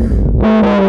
Música